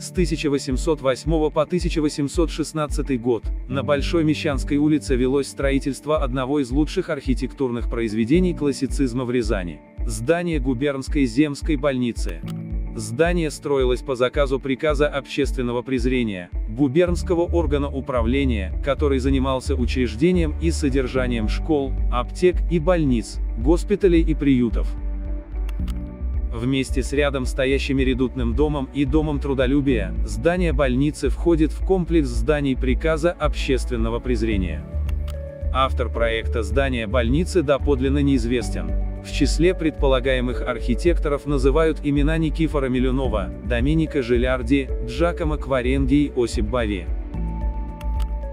С 1808 по 1816 год на Большой Мещанской улице велось строительство одного из лучших архитектурных произведений классицизма в Рязани – здание губернской земской больницы. Здание строилось по заказу приказа общественного презрения, губернского органа управления, который занимался учреждением и содержанием школ, аптек и больниц, госпиталей и приютов. Вместе с рядом стоящими редутным домом и домом трудолюбия, здание больницы входит в комплекс зданий приказа общественного презрения. Автор проекта здания больницы доподлинно неизвестен. В числе предполагаемых архитекторов называют имена Никифора Милюнова, Доминика Жилярди, Джакомо Кваренги и Осип Бави.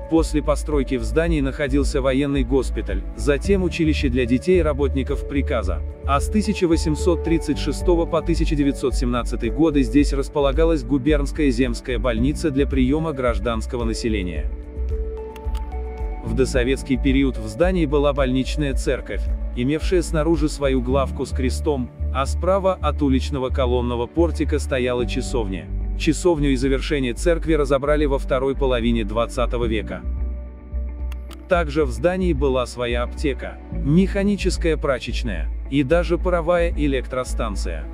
После постройки в здании находился военный госпиталь, затем училище для детей работников приказа. А с 1836 по 1917 годы здесь располагалась губернская земская больница для приема гражданского населения. В досоветский период в здании была больничная церковь, имевшая снаружи свою главку с крестом, а справа от уличного колонного портика стояла часовня. Часовню и завершение церкви разобрали во второй половине 20 века. Также в здании была своя аптека, механическая прачечная, и даже паровая электростанция.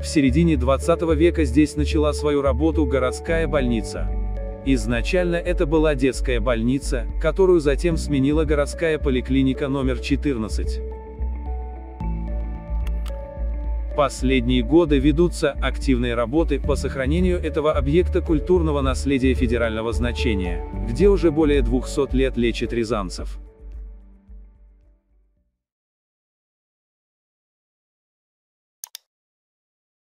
В середине 20 века здесь начала свою работу городская больница. Изначально это была детская больница, которую затем сменила городская поликлиника номер 14. Последние годы ведутся активные работы по сохранению этого объекта культурного наследия федерального значения, где уже более 200 лет лечат рязанцев.